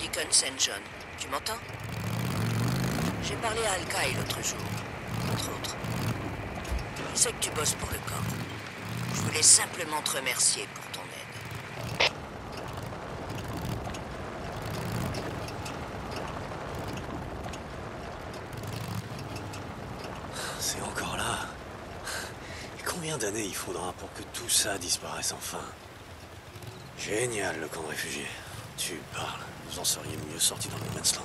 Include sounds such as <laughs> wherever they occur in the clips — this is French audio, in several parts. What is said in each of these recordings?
Deacon St. John. Tu m'entends? J'ai parlé à Al-Kai l'autre jour, entre autres. Je sais que tu bosses pour le corps. Je voulais simplement te remercier pour ton aide. C'est encore là. Combien d'années il faudra pour que tout ça disparaisse enfin? Génial le camp de réfugiés. Tu parles, vous en seriez mieux sortis dans le Man's Land.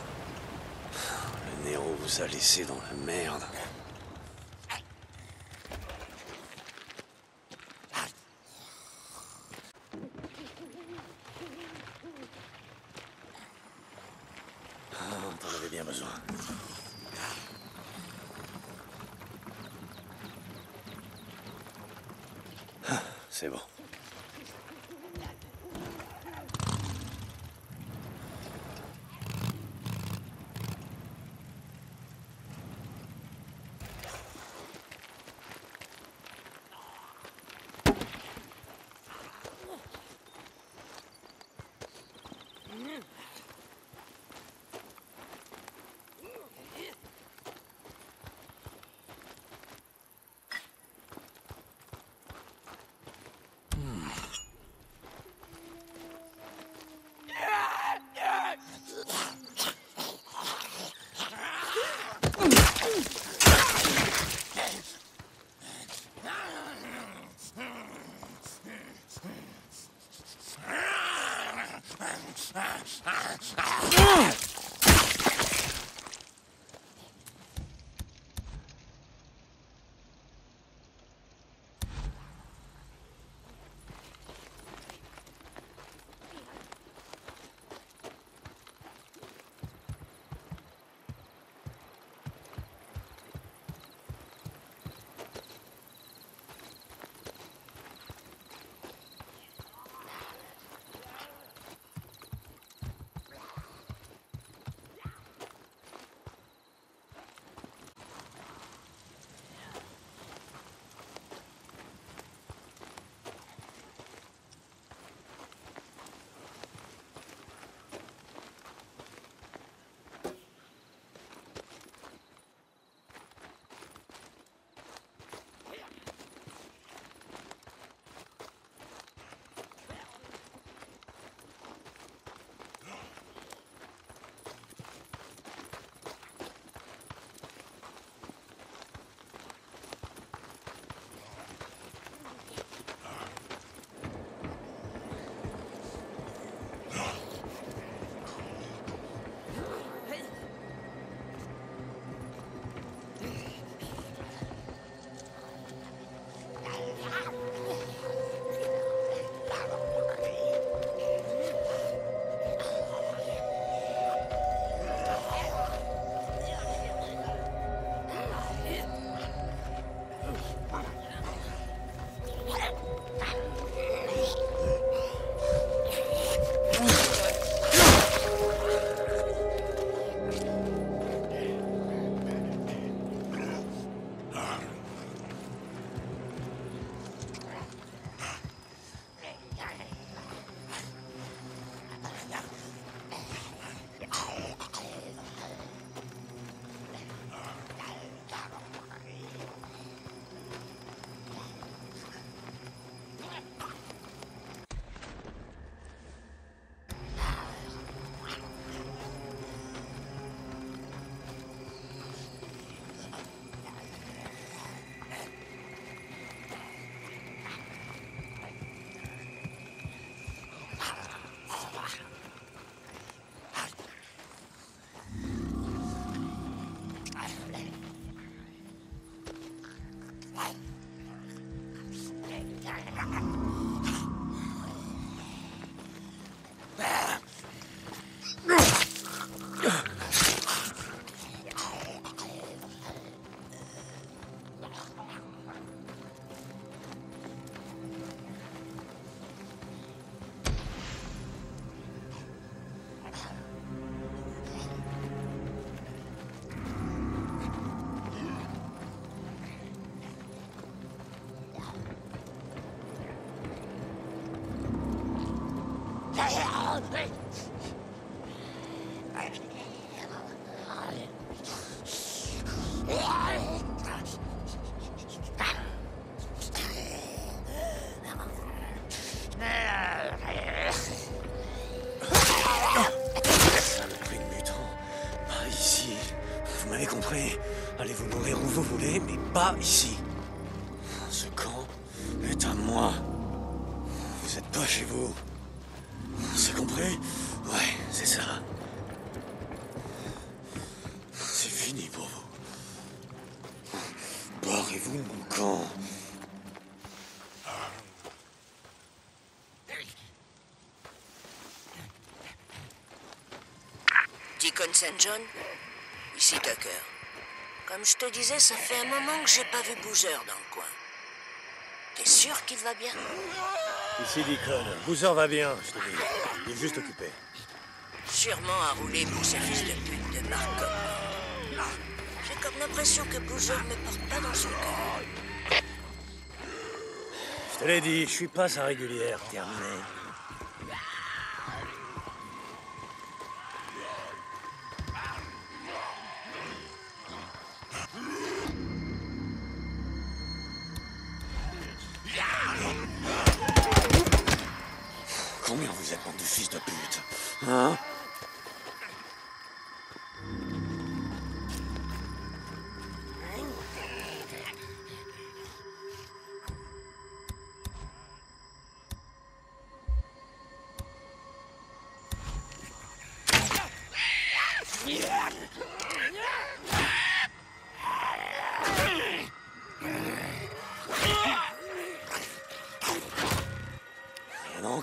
Le Néo vous a laissé dans la merde. Ah, besoin. C'est bon. Bye. the hell? Barrez-vous de mon camp. Deacon St. John Ici Tucker. Comme je te disais, ça fait un moment que j'ai pas vu Boozer dans le coin. T'es sûr qu'il va bien? Ici Deacon. Boozer va bien, je te dis. Il est juste occupé. Sûrement à rouler pour ces fils de pute de. J'ai comme l'impression que Boozer me porte pas dans son cœur. Je te l'ai dit, je suis pas sa régulière. Terminé. Combien vous êtes, bande de fils de pute Hein?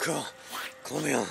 Il y en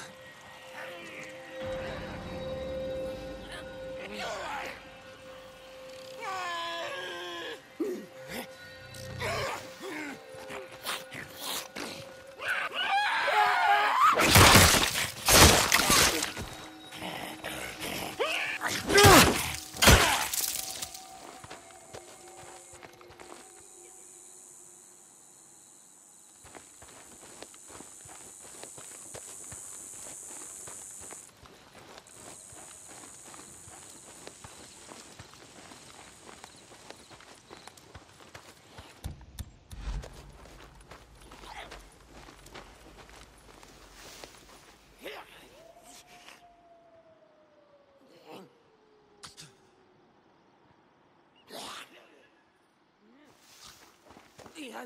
a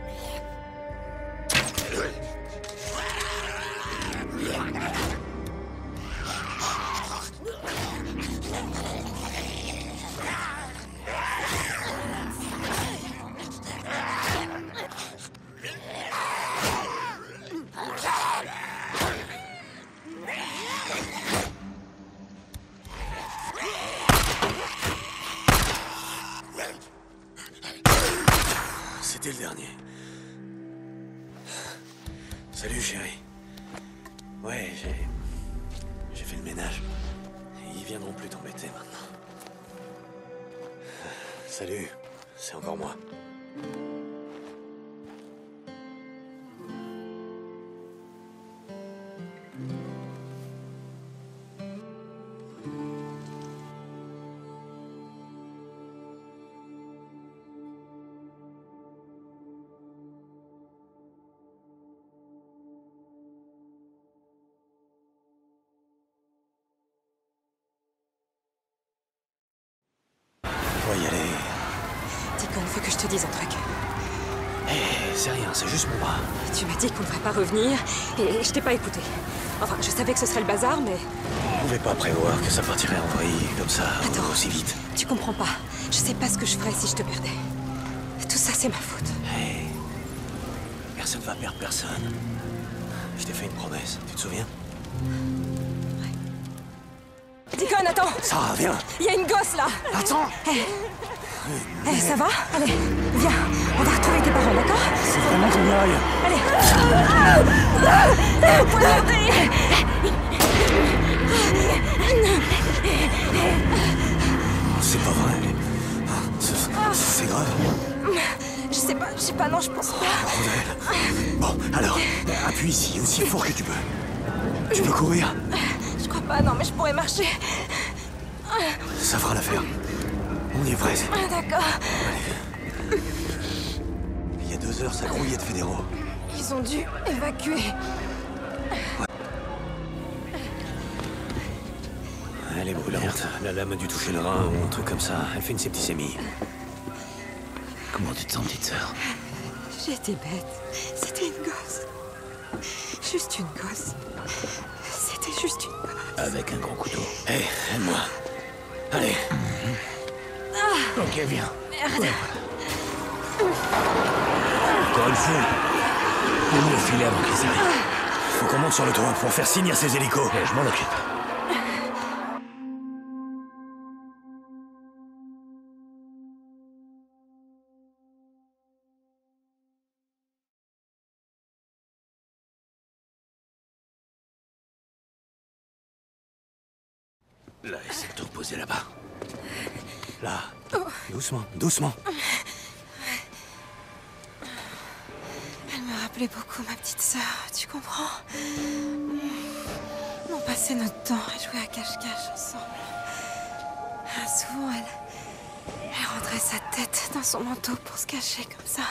j'ai. Fait le ménage. Ils viendront plus t'embêter maintenant. Salut, c'est encore moi. Faut y aller. Deacon, faut que je te dise un truc. Hé, c'est rien, c'est juste mon bras. Tu m'as dit qu'on ne devrait pas revenir et je t'ai pas écouté. Enfin, je savais que ce serait le bazar, mais Je pouvais pas prévoir que ça partirait en vrille comme ça, Attends. aussi vite. tu comprends pas. Je sais pas ce que je ferais si je te perdais. Tout ça, c'est ma faute. Hé, personne va perdre personne. Je t'ai fait une promesse, tu te souviens? Attends. Sarah, viens. Il y a une gosse, là. Attends. Hey. hey, ça va Allez, viens, on va retrouver tes parents, d'accord C'est vraiment ton aïe Allez. C'est pas vrai. Ah, c'est grave. Je sais pas, je sais pas, non, je pense pas. Ah, bon, alors, appuie ici aussi fort que tu peux. Tu peux courir? Je crois pas, non, mais je pourrais marcher. Ça fera l'affaire. On y est presque. Ah, d'accord. Il y a deux heures, ça grouillait de fédéraux. Ils ont dû évacuer. Elle est brûlante. La lame a dû toucher le rein ou un truc comme ça. Elle fait une septicémie. Comment tu te sens, petite sœur été bête. C'était une gosse. Juste une gosse. C'était juste une gosse. Avec un gros couteau. Hé, aide-moi. Allez. Ok, viens. Merde. Encore une fois. Donne-nous le filet avant qu'ils arrivent. Faut qu'on monte sur le toit pour faire signe à ces hélicos. je m'en occupe. Là, essaie de te reposer là-bas. Là. Doucement, doucement. Elle me rappelait beaucoup ma petite sœur, tu comprends? On passait notre temps à jouer à cache-cache ensemble. Ah, souvent, elle... Elle rentrait sa tête dans son manteau pour se cacher comme ça.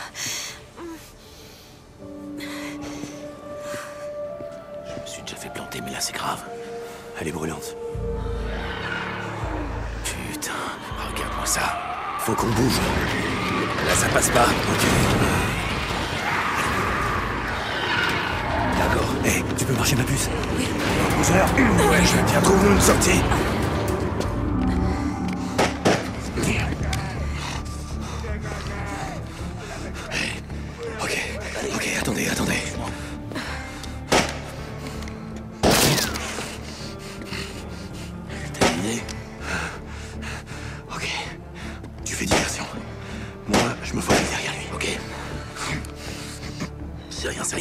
Je me suis déjà fait planter, mais là c'est grave. Elle est brûlante. Ça. Faut qu'on bouge. Là ça passe pas. Ok. D'accord. Hé, tu peux marcher ma puce? Oui. Bouger Ouais, je bien trouver une sortie.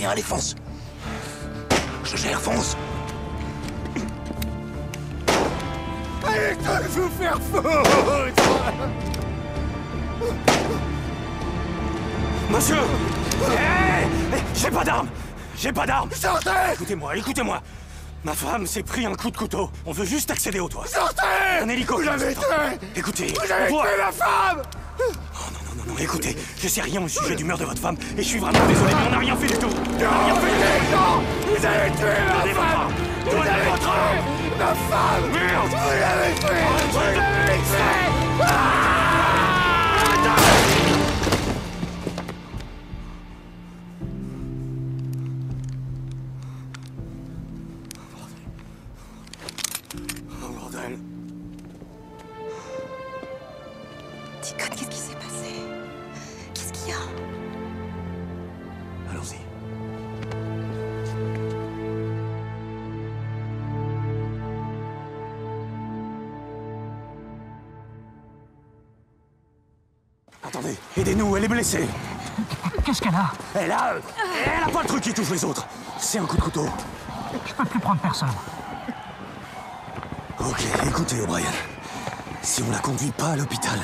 Allez, fonce Je gère, fonce Allez, vous faire foutre. Monsieur Hé Hé, J'ai pas d'arme J'ai pas d'arme Sortez Écoutez-moi, écoutez-moi. Ma femme s'est pris un coup de couteau. On veut juste accéder au toit. Sortez Un hélico Vous l'avez tué Écoutez, Vous avez tué ma femme Oh non, non, non, non, écoutez, je sais rien au sujet du meurtre de votre femme, et je suis vraiment désolé, mais on n'a rien fait du tout. On n'a rien fait du tout. Non Vous avez tué ma femme. Vous avez tué ma femme. Merde. Vous l'avez tué. Vous l'avez tué Attendez, aidez-nous, elle est blessée. Qu'est-ce qu'elle a Elle a... Elle a pas le truc qui touche les autres. C'est un coup de couteau. Je peux plus prendre personne. Ok, écoutez, O'Brien. Si on la conduit pas à l'hôpital,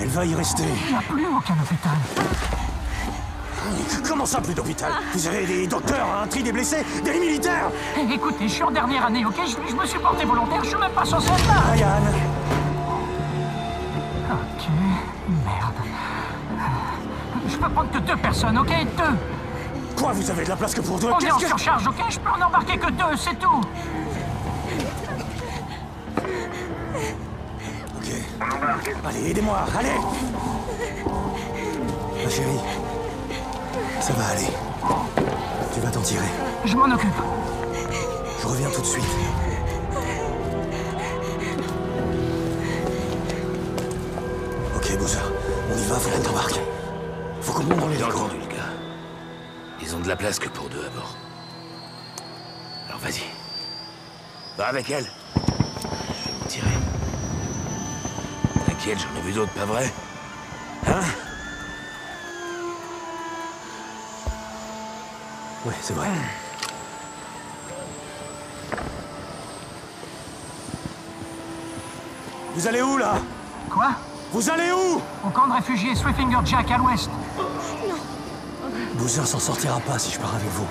elle va y rester. Il n'y a plus aucun hôpital. Comment ça, plus d'hôpital? Vous avez des docteurs, un tri des blessés, des militaires? Eh, écoutez, je suis en dernière année, ok? Je, je me suis porté volontaire, je suis même pas censé être là. Ryan Ok, merde. Je peux prendre que deux personnes, ok? Deux. Quoi, vous avez de la place que pour deux? On est en que... surcharge, ok? Je peux en embarquer que deux, c'est tout. Ok. Allez, aidez-moi, allez Ma chérie, ça va aller. Tu vas t'en tirer. Je m'en occupe. Je reviens tout de suite. Va, faut qu'on t'embarque. Faut qu'on monte dans les Bien décors. entendu, les gars. Ils ont de la place que pour deux à bord. Alors vas-y. Va avec elle. Je vais me tirer. T'inquiète, j'en ai vu d'autres, pas vrai? Hein? Ouais, c'est vrai. Vous allez où, là? Quoi? Vous allez où Au camp de réfugiés Swifinger Jack à l'ouest. Boozer s'en sortira pas si je pars avec vous.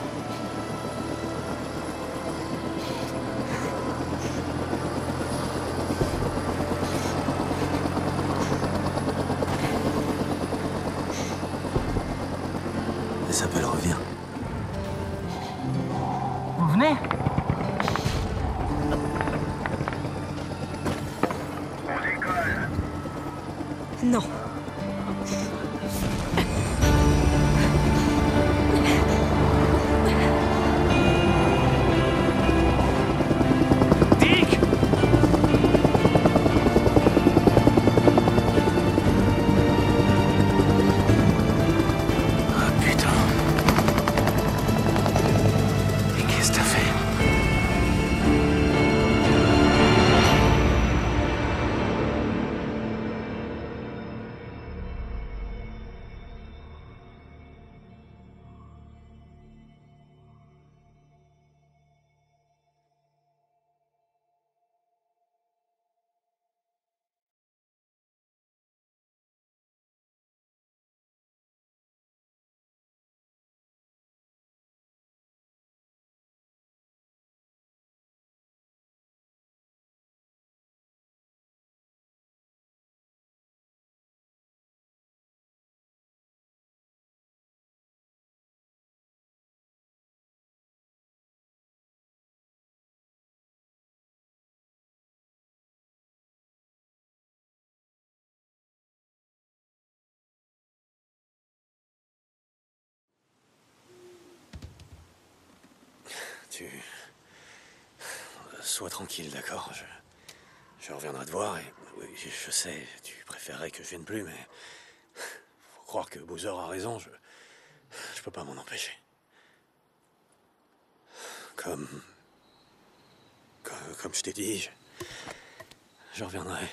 Sois tranquille, d'accord je... je reviendrai te voir et. Je, sais, tu préférerais que je vienne plus, mais. <laughs> Faut croire que Boozer a raison, je. Je peux pas m'en empêcher. Comme. Comme, comme je t'ai dit, je. Je reviendrai.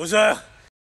Boozer